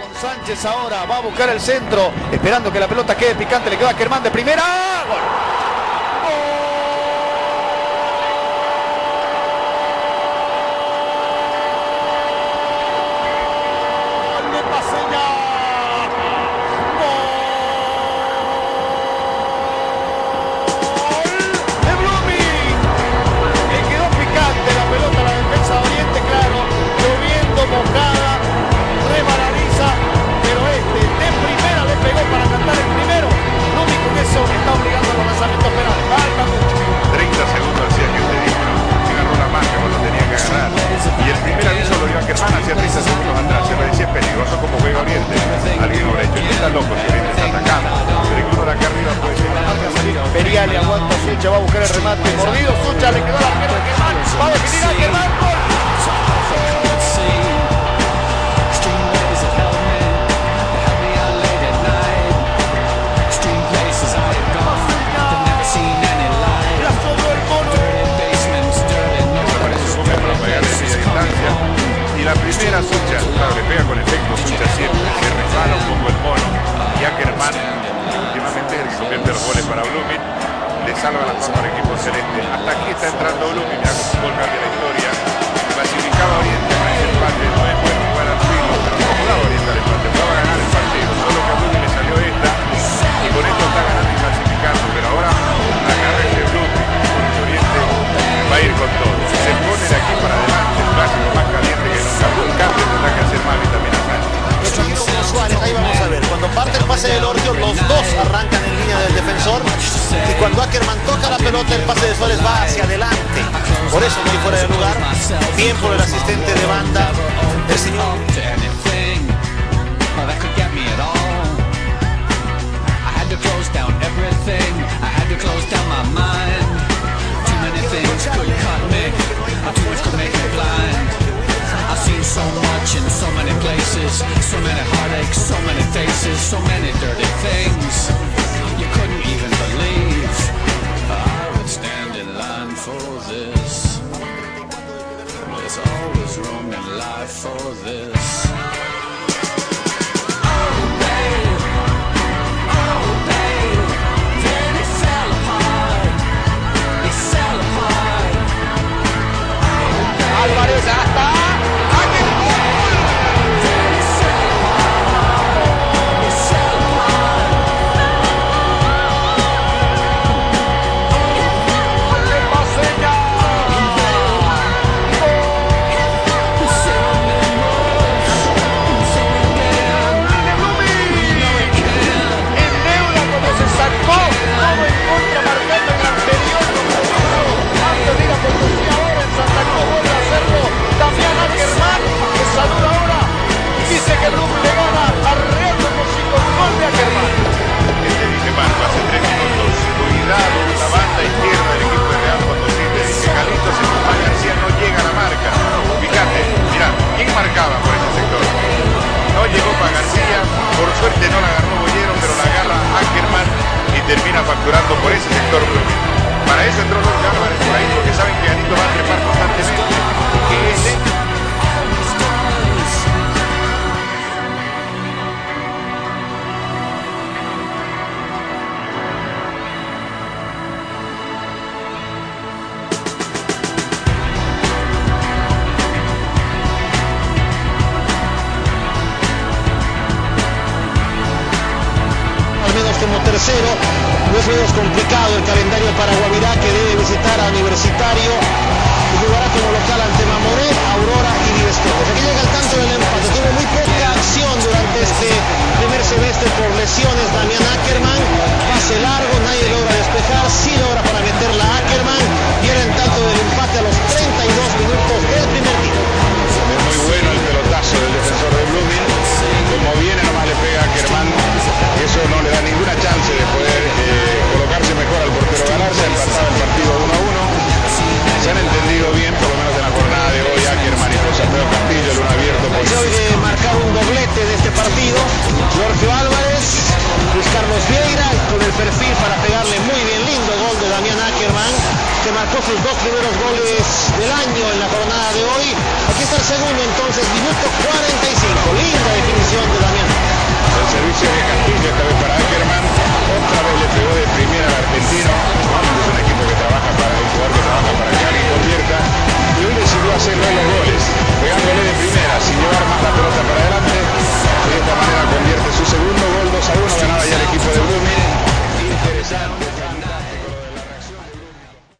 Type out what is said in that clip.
Con Sánchez ahora va a buscar el centro, esperando que la pelota quede picante, le queda a Germán de primera. ¡Gol! Sucha, claro, le pega con efecto Sucha siempre, se resbala un poco el mono. Y Ackerman, últimamente es el que convierte los goles para Blooming, le salva las manos al equipo celeste. Hasta aquí está entrando Blooming, ya con un gol cambia la historia. Ackerman toca la pelota, el pase de Suárez va hacia adelante. Por eso no hay fuera de lugar. Bien por el asistente de banda, el señor. Close down my mind. roses. suerte no la agarró Bollero, pero la agarra Ackerman y termina facturando por ese sector. Para eso entró Jorge Álvarez por ahí, porque saben que Anito va a trepar como tercero. No es complicado el calendario para Guavirá que debe visitar a Universitario y jugará como local ante marcó sus dos primeros goles del año en la jornada de hoy. Aquí está el segundo entonces, minuto 45. Linda definición de Damián. El servicio de